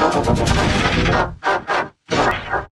Thank you.